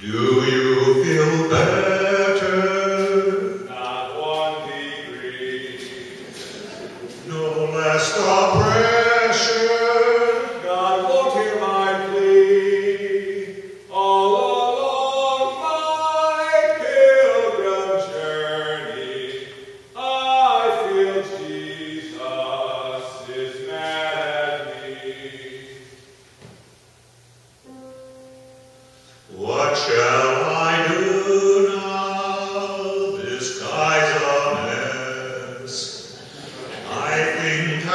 Do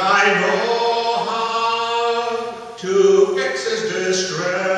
I know how to fix his distress.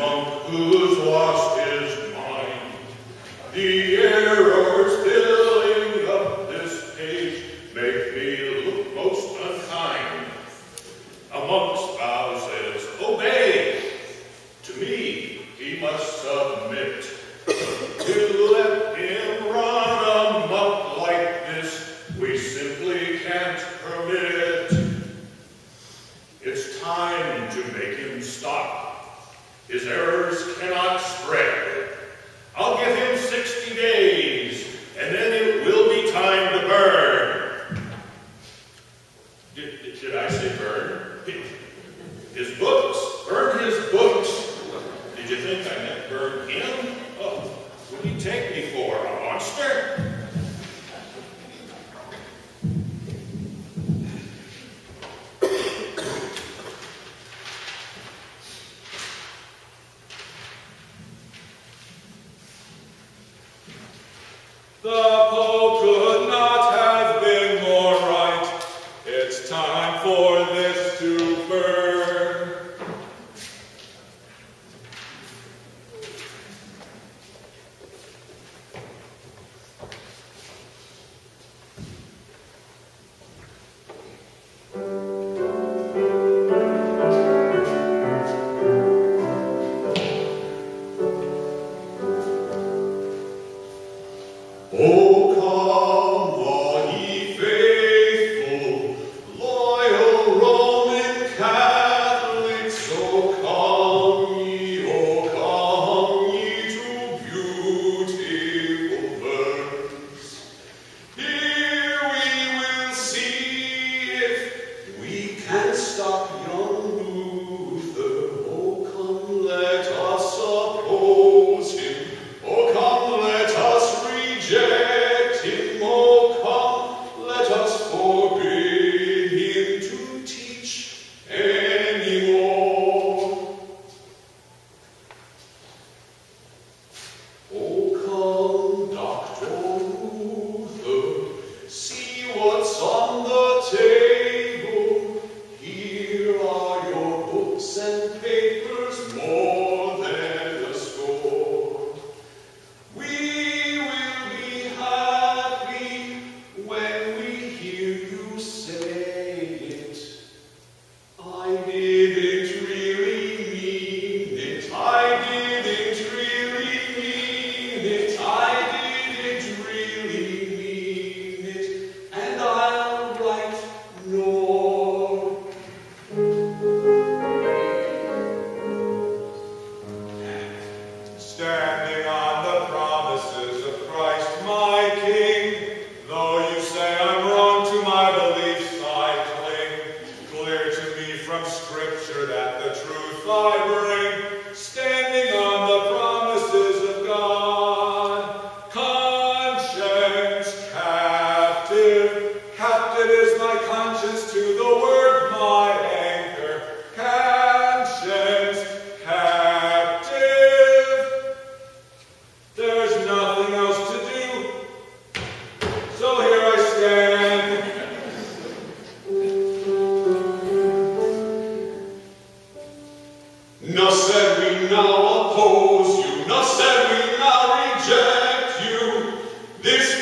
drunk who's lost his mind. The air think I meant burn him? Oh, what do you take me for, a monster? Oh! This